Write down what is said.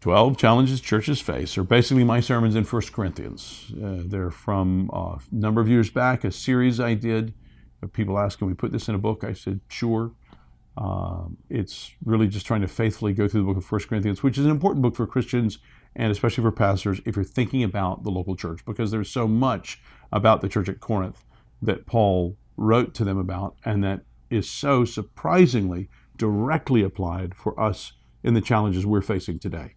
12 challenges churches face are basically my sermons in 1 Corinthians. Uh, they're from uh, a number of years back, a series I did. Uh, people ask, can we put this in a book? I said, sure. Um, it's really just trying to faithfully go through the book of 1 Corinthians, which is an important book for Christians and especially for pastors if you're thinking about the local church, because there's so much about the church at Corinth that Paul wrote to them about and that is so surprisingly directly applied for us in the challenges we're facing today.